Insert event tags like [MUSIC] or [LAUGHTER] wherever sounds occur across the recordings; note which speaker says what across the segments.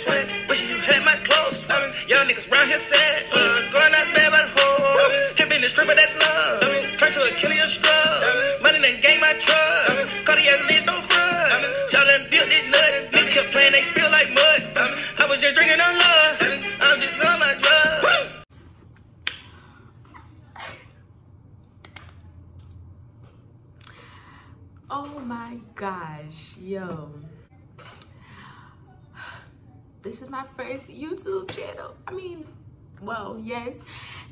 Speaker 1: swag. Wishing you had my clothes. Uh, y'all niggas round here sad. Going out bad by the hole. Tripping the stripper, that's love. Turn to a killer, you. Money done game my trust. Leaves
Speaker 2: well, yes.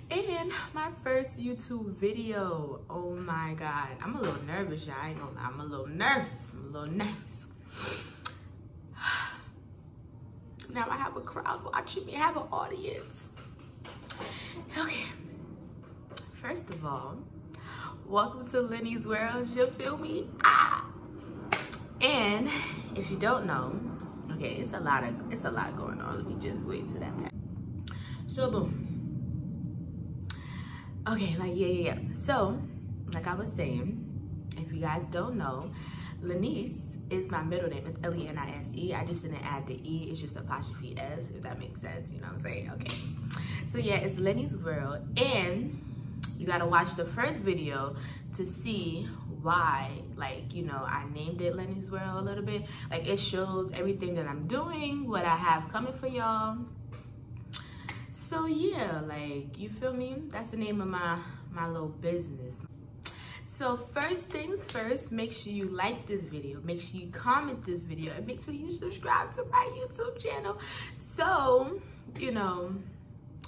Speaker 2: And my first YouTube video. Oh my God. I'm a little nervous, y'all. I ain't gonna lie. I'm a little nervous. I'm a little nervous. [SIGHS] Now I have a crowd watching me. I have an audience. Okay. First of all, welcome to Leni's World. You feel me? Ah. And if you don't know, okay, it's a lot of it's a lot going on. Let me just wait to that. So boom. Okay, like yeah, yeah, yeah. So, like I was saying, if you guys don't know, Lenise is my middle name. It's L-E-N-I-S-E. I just didn't add the E. It's just apostrophe S, if that makes sense. You know what I'm saying? Okay. So yeah, it's Leni's World. And you gotta watch the first video to see why, like, you know, I named it Leni's World a little bit. Like, it shows everything that I'm doing, what I have coming for y'all. So yeah, like, you feel me? That's the name of my, my little business. So first things first, make sure you like this video, make sure you comment this video, and make sure you subscribe to my YouTube channel. So, you know,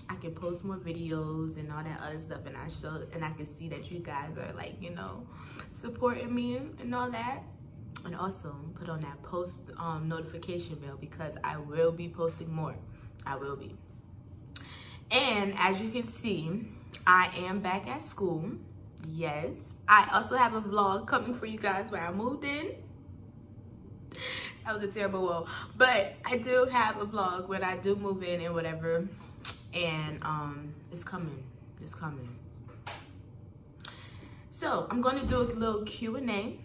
Speaker 2: I can post more videos and all that other stuff and I show and I can see that you guys are like, you know, supporting me and all that. And also put on that post um, notification bell because I will be posting more. I will be. And as you can see, I am back at school. Yes. I also have a vlog coming for you guys where I moved in. That was a terrible one. But I do have a vlog when I do move in and whatever. And um, it's coming. It's coming. So I'm going to do a little Q&A.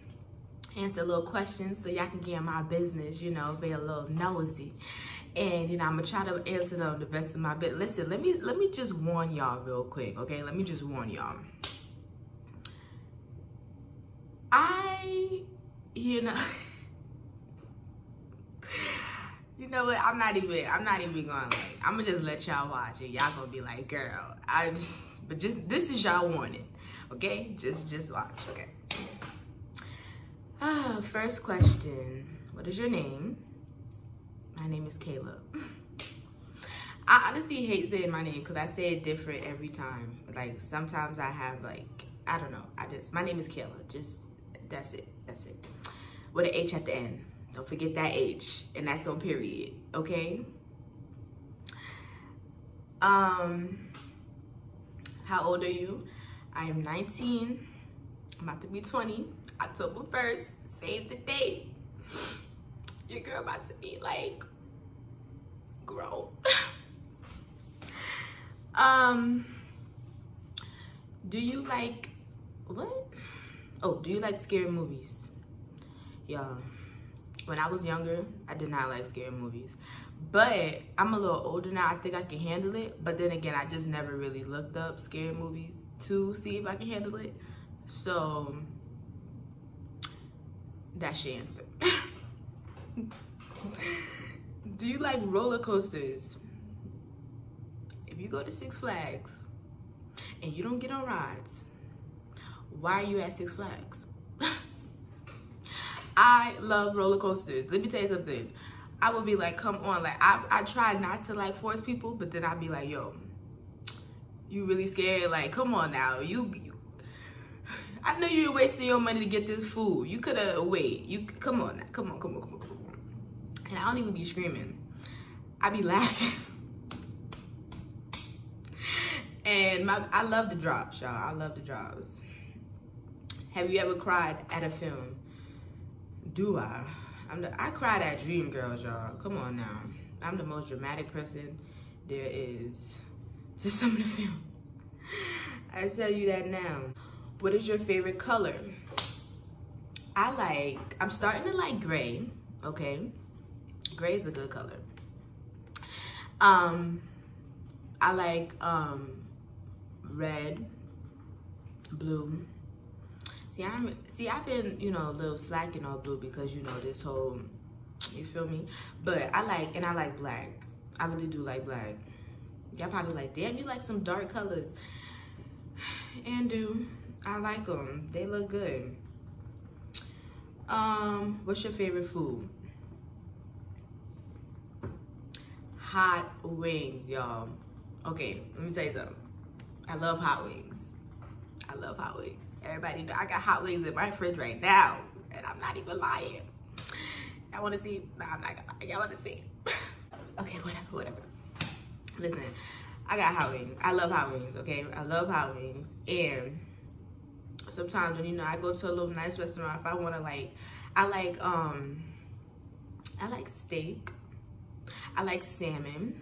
Speaker 2: Answer a little questions so y'all can get in my business, you know, be a little nosy. And you know, I'm gonna try to answer them the best of my bit. Listen, let me let me just warn y'all real quick, okay? Let me just warn y'all. I, you know, [LAUGHS] you know what? I'm not even. I'm not even going like. I'm gonna just let y'all watch it. Y'all gonna be like, girl, I. [LAUGHS] But just this is y'all warning, okay? Just just watch, okay? Ah, first question. What is your name? My name is Caleb. [LAUGHS] I honestly hate saying my name because I say it different every time. Like sometimes I have like I don't know. I just my name is Kaylah. Just that's it. That's it. With an H at the end. Don't forget that H. And that's on period. Okay? Um how old are you? I am 19. I'm about to be 20. October 1st. Save the date. Your girl about to be like grown. [LAUGHS] um do you like what? Oh, do you like scary movies? Y'all, when I was younger, I did not like scary movies. But I'm a little older now. I think I can handle it. But then again, I just never really looked up scary movies to see if I can handle it. So that's your answer. [LAUGHS] [LAUGHS] Do you like roller coasters? If you go to Six Flags and you don't get on rides, why are you at Six Flags? [LAUGHS] I love roller coasters. Let me tell you something. I would be like, come on. Like, I, I try not to like force people, but then I'd be like, yo, you really scared? Like, come on now. You, you I know you're wasting your money to get this food. You could have wait. You come on now. Come on, come on, come on, come on. And I don't even be screaming. I be laughing. and my I love the drops, y'all. I love the drops. Have you ever cried at a film? Do I? I'm the, I cried at Dreamgirls, y'all. Come on now. I'm the most dramatic person there is to some of the films. I tell you that now. What is your favorite color? I like, I'm starting to like gray, okay? Gray is a good color. Um, I like um, red, blue. See, I'm see, I've been you know a little slacking on blue because you know this whole, you feel me? But I like and I like black. I really do like black. Y'all probably like, damn, you like some dark colors. [SIGHS] And do I like them? They look good. Um, what's your favorite food? Hot wings, y'all. Okay, let me say something. I love hot wings. I love hot wings. Everybody know I got hot wings in my fridge right now. And I'm not even lying. Y'all wanna see? Nah, I'm not gonna lie. Y'all wanna see? [LAUGHS] okay, whatever, whatever. Listen, I got hot wings. I love hot wings, okay? I love hot wings. And sometimes when you know I go to a little nice restaurant, if I wanna like I like um I like steak. I like salmon.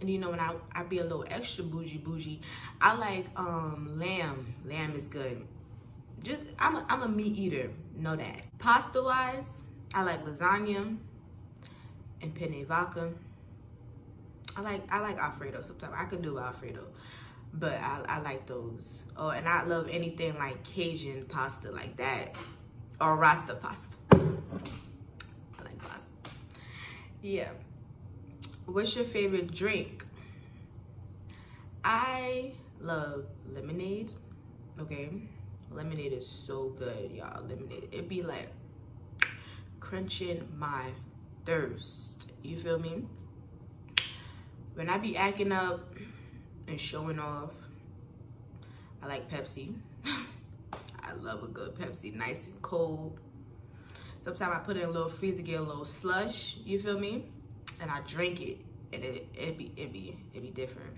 Speaker 2: And you know when I, I be a little extra bougie bougie, I like um lamb. Lamb is good. Just I'm a, I'm a meat eater. Know that. Pasta wise, I like lasagna and penne vodka. I like I like Alfredo sometimes. I can do Alfredo. But I, I like those. Oh, and I love anything like Cajun pasta like that. Or Rasta pasta. I like pasta. Yeah. What's your favorite drink? I love lemonade. Okay. Lemonade is so good, y'all. Lemonade. It'd be like crunching my thirst. You feel me? When I be acting up and showing off, I like Pepsi. [LAUGHS] I love a good Pepsi, nice and cold. Sometimes I put it in a little freezer, get a little slush, you feel me? And I drink it, and it it be it be it be different.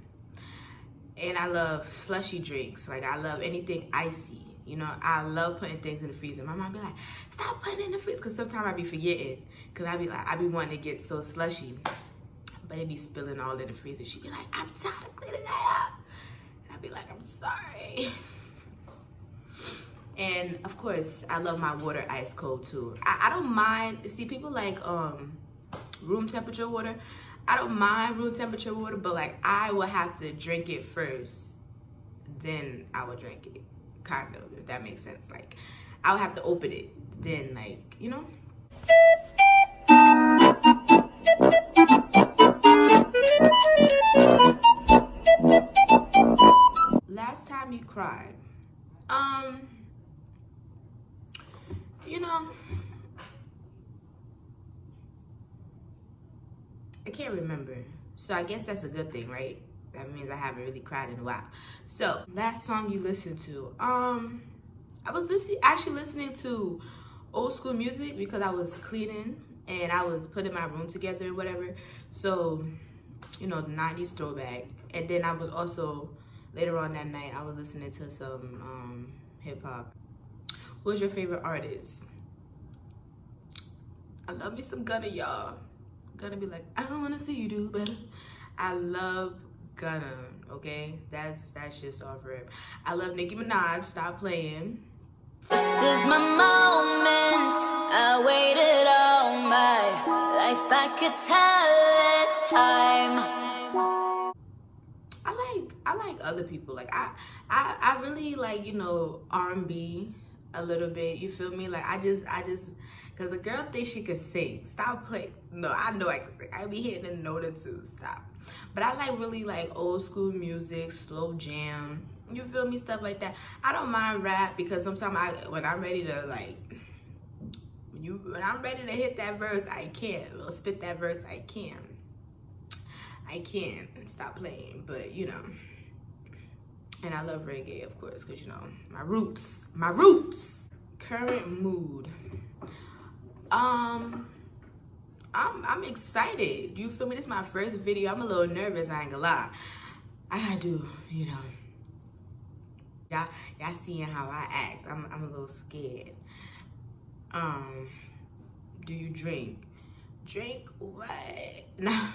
Speaker 2: And I love slushy drinks. Like I love anything icy. You know, I love putting things in the freezer. My mom be like, stop putting in the freezer. Cause sometimes I be forgetting. Cause I be like, I be wanting to get so slushy. But it be spilling all in the freezer. She be like, I'm tired of cleaning that up. And I be like, I'm sorry. [LAUGHS] And of course, I love my water ice cold too. I, I don't mind, see people like um room temperature water. I don't mind room temperature water, but like I will have to drink it first, then I will drink it. Kind of, if that makes sense. Like I'll have to open it, then like, you know? Guess that's a good thing, right? That means I haven't really cried in a while. So, last song you listened to. Um, I was listening, actually listening to old school music because I was cleaning and I was putting my room together and whatever. So, you know, the 90s throwback. And then I was also, later on that night, I was listening to some um, hip hop. Who's your favorite artist? I love me some Gunna, y'all. Gunna be like, I don't wanna see you do better. I love Gunna, okay? That's that's just off rip. I love Nicki Minaj, stop playing.
Speaker 3: This is my moment. I waited all my life. I could tell it's time.
Speaker 2: I like I like other people. Like I I I really like, you know, R&B a little bit. You feel me? Like I just I just cuz the girl thinks she can sing. Stop playing. No, I know I can sing. I be hitting a note or two. Stop. But I like really like old school music, slow jam. You feel me? Stuff like that. I don't mind rap because sometimes I when I'm ready to like when you when I'm ready to hit that verse, I can. Or spit that verse, I can. I can and stop playing, but you know. And I love reggae, of course, because you know, my roots. My roots. Current mood. Um I'm I'm excited. Do you feel me? This is my first video. I'm a little nervous, I ain't gonna lie. I gotta do, you know. Y'all y'all seeing how I act. I'm I'm a little scared. Um do you drink? Drink what? [LAUGHS] Nah.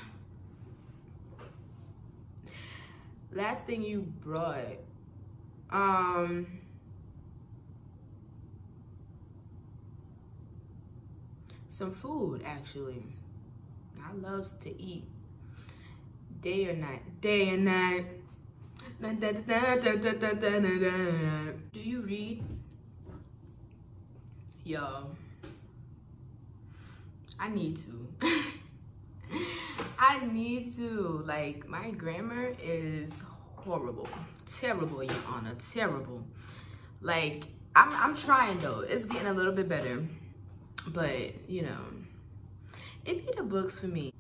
Speaker 2: Last thing you brought. Um some food actually. I loves to eat day or night, day and night. Do you read? Yo, I need to. [LAUGHS] I need to. Like, my grammar is horrible. Terrible, Your Honor. Terrible. Like, I'm, I'm trying though. It's getting a little bit better. But, you know, it be the books for me.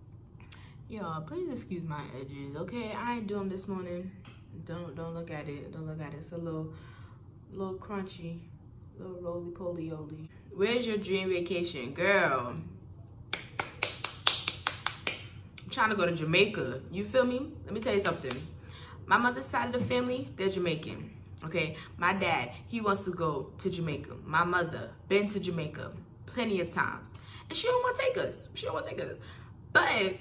Speaker 2: Y'all, please excuse my edges, okay? I ain't do them this morning. Don't don't look at it. Don't look at it. It's a little, little crunchy, little roly poly oly. Where's your dream vacation, girl? I'm trying to go to Jamaica. You feel me? Let me tell you something. My mother's side of the family, they're Jamaican. Okay, my dad, he wants to go to Jamaica. My mother, been to Jamaica plenty of times. And she don't want to take us. She don't want to take us. But,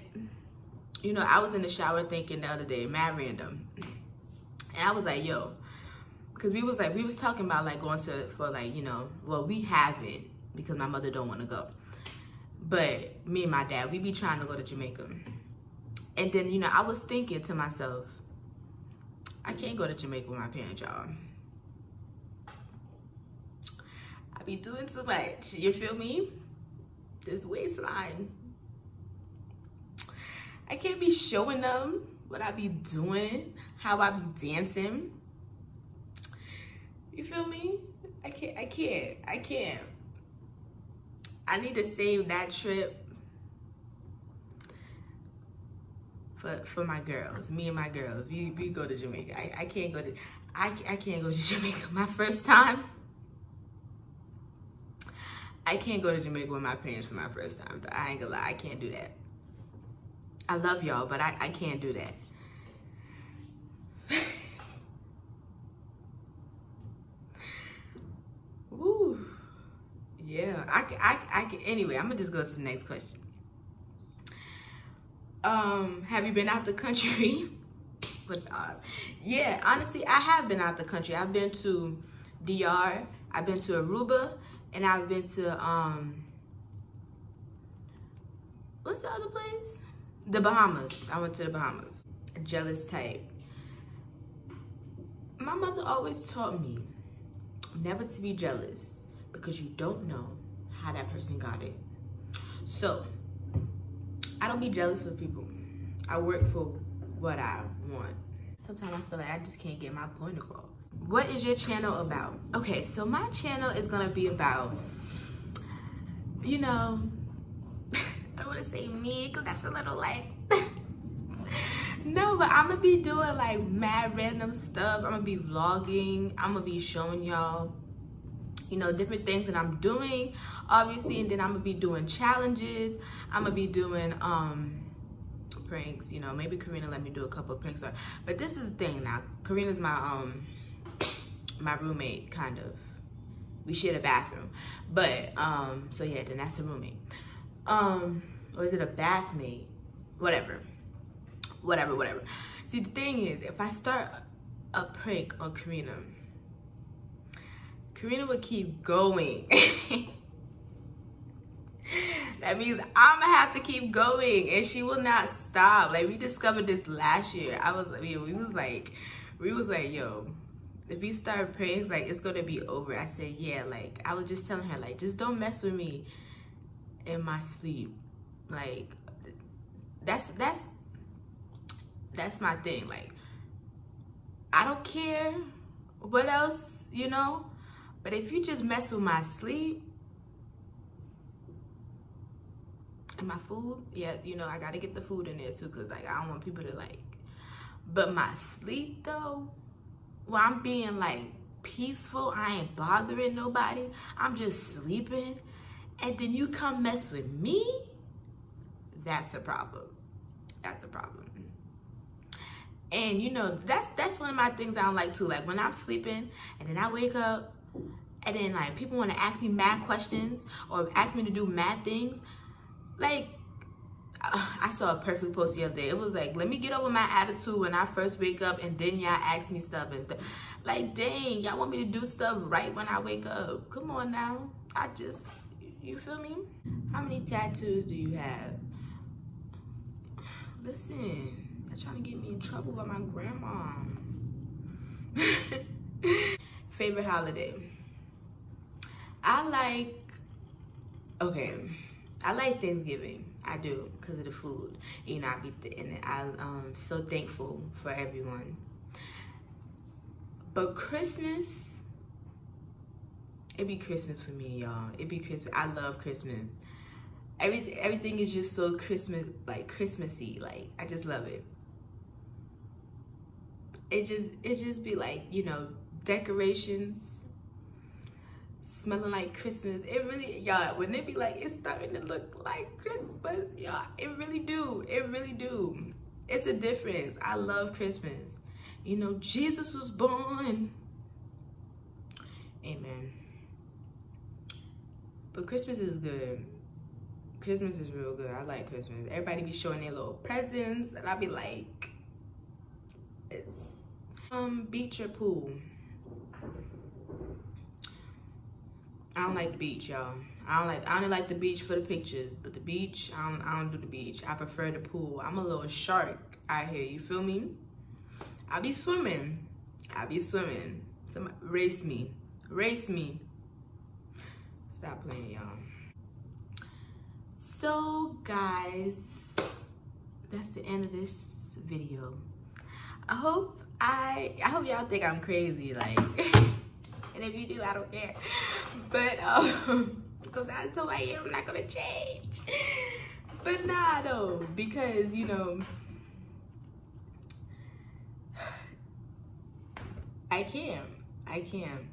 Speaker 2: you know, I was in the shower thinking the other day, mad random. And I was like, yo, because we was like, we was talking about like going to, for like, you know, well, we haven't because my mother don't want to go. But me and my dad, we be trying to go to Jamaica. And then, you know, I was thinking to myself, I can't go to Jamaica with my parents, y'all. I be doing too much. You feel me? This waistline. I can't be showing them what I be doing, how I be dancing. You feel me? I can't, I can't, I can't. I need to save that trip for for my girls, me and my girls. We we go to Jamaica. I, I can't go to I, I can't go to [LAUGHS] Jamaica. My first time. I can't go to Jamaica with my parents for my first time. I ain't gonna lie, I can't do that. I love y'all, but I, I can't do that. [SIGHS] Woo. Yeah, I, I, I can, anyway, I'm gonna just go to the next question. Um, have you been out the country? [LAUGHS] but uh, yeah, honestly, I have been out the country. I've been to DR, I've been to Aruba, and I've been to um, what's the other place? The Bahamas. I went to the Bahamas. A jealous type. My mother always taught me never to be jealous because you don't know how that person got it. So I don't be jealous for people. I work for what I want. Sometimes I feel like I just can't get my point across. What is your channel about? Okay, so my channel is gonna be about, you know, [LAUGHS] I don't wanna say me because that's a little like, [LAUGHS] no, but I'm gonna be doing like mad random stuff. I'm gonna be vlogging. I'm gonna be showing y'all, you know, different things that I'm doing, obviously, and then I'm gonna be doing challenges. I'm gonna be doing um pranks. You know, maybe Karina let me do a couple of pranks. But this is the thing now. Karina's my um my roommate, kind of. We share a bathroom, but um so yeah, then that's a roommate. Um, or is it a bathmate? Whatever, whatever, whatever. See, the thing is, if I start a prank on Karina, Karina would keep going. [LAUGHS] that means I'm gonna have to keep going and she will not stop. Like we discovered this last year. I was, we, we was like, we was like, yo, if you start praying, it's like it's gonna be over. I said, yeah, like I was just telling her, like, just don't mess with me in my sleep. Like that's that's that's my thing. Like I don't care what else, you know, but if you just mess with my sleep, and my food. Yeah you know i gotta get the food in there too because like i don't want people to like but my sleep though well i'm being like peaceful i ain't bothering nobody. I'm just sleeping. And then you come mess with me that's a problem. That's a problem. And you know that's that's one of my things i don't like too. Like when i'm sleeping and then i wake up and then like people want to ask me mad questions or ask me to do mad things like [SIGHS] I saw a perfect post the other day. It was like, let me get over my attitude when I first wake up and then y'all ask me stuff. And th like, dang, y'all want me to do stuff right when I wake up. Come on now. I just, You feel me? How many tattoos do you have? Listen, they're trying to get me in trouble by my grandma. [LAUGHS] Favorite holiday? I like, okay, I like Thanksgiving. I do because of the food. You know, I be and I'm um, so thankful for everyone. But Christmas, it be Christmas for me, y'all. It be Christmas. I love Christmas. Every everything is just so Christmas, like Christmassy. Like I just love it. It just it just be like you know decorations smelling like Christmas. It really, y'all, when it be like, it's starting to look like Christmas, y'all, it really do. It really do. It's a difference. I love Christmas. You know, Jesus was born. Amen. But Christmas is good. Christmas is real good. I like Christmas. Everybody be showing their little presents, and I be like, it's um beach or pool. I don't like the beach, y'all. I don't like. I only like the beach for the pictures, but the beach, I don't. I don't do the beach. I prefer the pool. I'm a little shark out here. You feel me? I be swimming. I be swimming. Some race me, race me. Stop playing, y'all. So, guys, that's the end of this video. I hope I. I hope y'all think I'm crazy, like. [LAUGHS] And if you do, I don't care. [LAUGHS] But, um, [LAUGHS] because that's who I am, I'm not gonna change. [LAUGHS] But nah, though, because, you know, [SIGHS] I can. I can.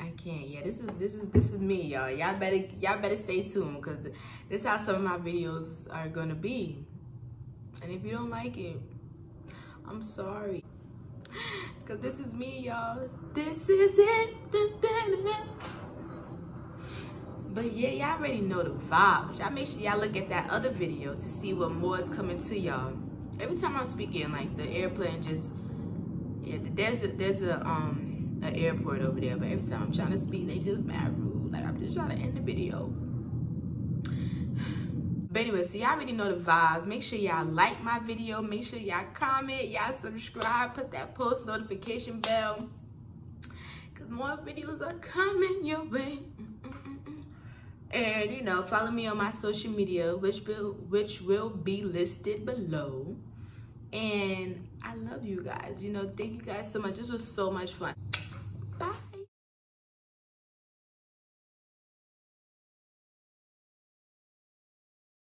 Speaker 2: I can't. Yeah, this is this is this is me, y'all. Y'all better y'all better stay tuned because this is how some of my videos are gonna be. And if you don't like it, I'm sorry. Cause this is me, y'all. This is it. But yeah, y'all already know the vibes. Y'all make sure y'all look at that other video to see what more is coming to y'all. Every time I'm speaking, like the airplane just yeah, there's a there's a um an airport over there, but every time I'm trying to speak, they just mad rude. Like I'm just trying to end the video. But anyway, so y'all already know the vibes. Make sure y'all like my video. Make sure y'all comment. Y'all subscribe. Put that post notification bell. Because more videos are coming your way. And, you know, follow me on my social media, which will, which will be listed below. And I love you guys. You know, thank you guys so much. This was so much fun.